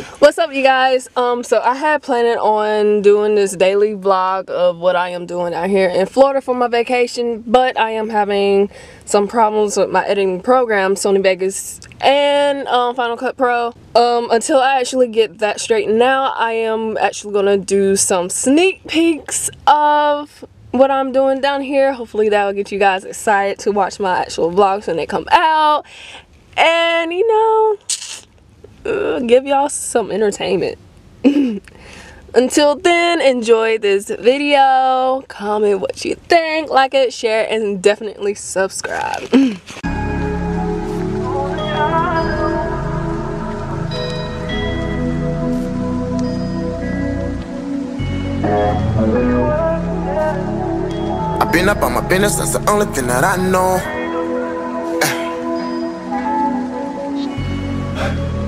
What's up you guys? Um so I had planned on doing this daily vlog of what I am doing out here in Florida for my vacation, but I am having some problems with my editing program, Sony Vegas and um, Final Cut Pro. Um until I actually get that straightened out, I am actually gonna do some sneak peeks of what I'm doing down here. Hopefully that will get you guys excited to watch my actual vlogs when they come out. And you know, uh, give y'all some entertainment. Until then, enjoy this video. Comment what you think, like it, share, and definitely subscribe. I've been up on my business, that's the only thing that I know. Eh.